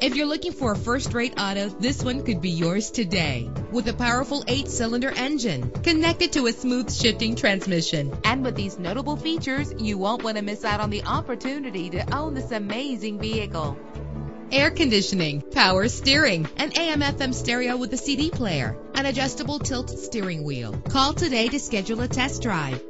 If you're looking for a first-rate auto, this one could be yours today. With a powerful eight-cylinder engine connected to a smooth shifting transmission. And with these notable features, you won't want to miss out on the opportunity to own this amazing vehicle. Air conditioning, power steering, an AM FM stereo with a CD player, an adjustable tilt steering wheel. Call today to schedule a test drive.